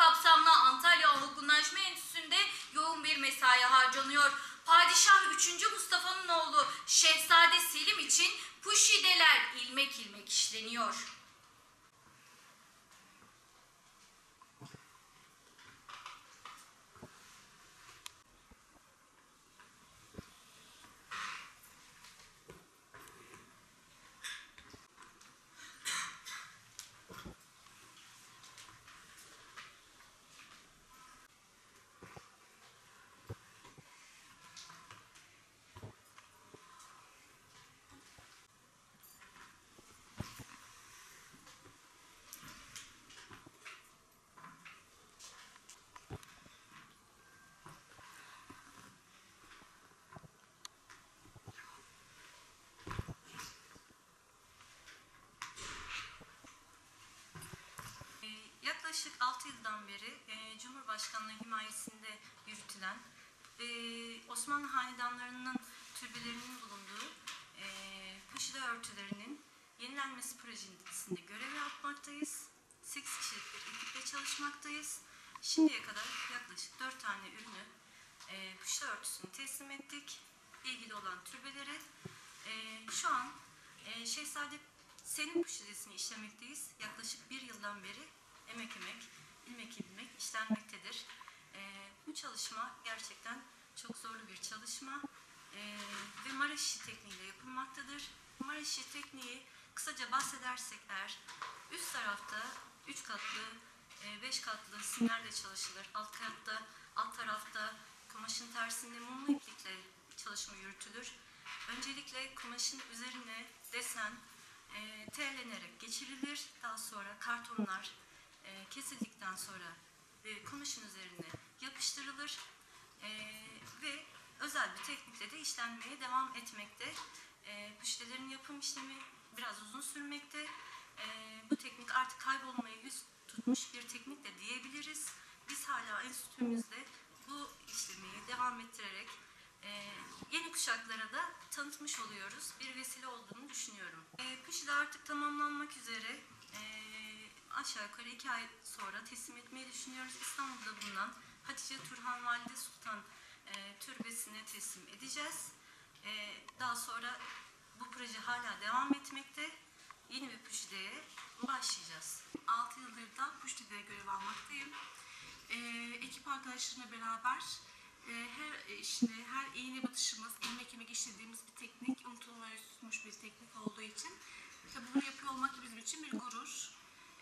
kapsamlı Antalya Olgunlaşma Enstitüsü'nde yoğun bir mesai harcanıyor. Padişah 3. Mustafa'nın oğlu Şehzade Selim için puşideler ilmek ilmek işleniyor. Yaklaşık 6 yıldan beri e, Cumhurbaşkanlığı himayesinde yürütülen e, Osmanlı hanedanlarının türbelerinin bulunduğu e, Paşida örtülerinin yenilenmesi projesinde görev yapmaktayız. 8 kişilik bir ekiple çalışmaktayız. Şimdiye kadar yaklaşık 4 tane ürünü e, Paşida örtüsünü teslim ettik. İlgili olan türbeleri. E, şu an e, Şehzade senin puşidesini işlemekteyiz. Yaklaşık bir yıldan beri emek emek, ilmek ilmek işlenmektedir. Ee, bu çalışma gerçekten çok zorlu bir çalışma ee, ve Maraş işi tekniğiyle yapılmaktadır. Maraş işi tekniği kısaca bahsedersek eğer üst tarafta 3 katlı, 5 katlı simlerle çalışılır. Alt katta, alt tarafta kumaşın tersinde mumlu iplikle çalışma yürütülür. Öncelikle kumaşın üzerine desen, e, terlenerek geçirilir. Daha sonra kartonlar e, kesildikten sonra e, kumaşın üzerine yapıştırılır E, ve özel bir teknikle de işlenmeye devam etmekte. E, püştelerin yapım işlemi biraz uzun sürmekte. E, bu teknik artık kaybolmaya yüz tutmuş bir teknik de diyebiliriz. Biz hala enstitümüzde bu işlemi devam ettirerek e, yeni kuşaklara da tanıtmış oluyoruz. Bir vesile olduğunu düşünüyorum. E, Püşide artık tamamlanmak üzere. E, aşağı yukarı iki ay sonra teslim etmeyi düşünüyoruz. İstanbul'da bulunan Hatice Turhan Valide Sultan e, türbesine teslim edeceğiz. E, daha sonra bu proje hala devam etmekte. Yeni bir Püşide'ye başlayacağız. 6 yıldır da Puşti'de görev almaktayım. Ee, ekip arkadaşlarımla beraber e, her işine, her iğne batışımız, ilmek ilmek işlediğimiz bir teknik, unutulmuş bir teknik olduğu için tabii bunu yapıyor olmak bizim için bir gurur.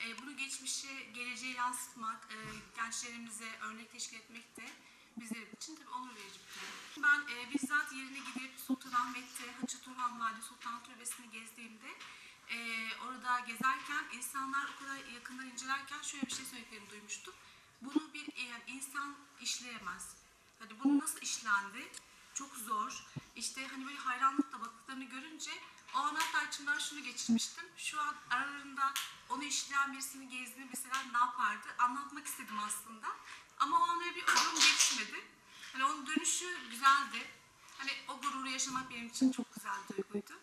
Ee, bunu geçmişe, geleceğe yansıtmak, e, gençlerimize örnek teşkil etmek de bizler için tabii onur verici bir durum. Ben e, bizzat yerine gidip Sultanahmet'te Hacı Turhan Valide Sultan Türbesi'ni gezdiğimde e, orada gezerken insanlar o kadar yakından incelerken şöyle bir şey söylediklerini duymuştum. Bunu bir e, insan işleyemez. Hani bu nasıl işlendi? Çok zor. İşte hani böyle hayranlıkla baktıklarını görünce o an hatta içimden şunu geçirmiştim. Ne yapardı? Anlatmak istedim aslında. Ama o an öyle bir durum geçmedi. Hani onun dönüşü güzeldi. Hani o gururu yaşamak benim için çok güzel duyguydu.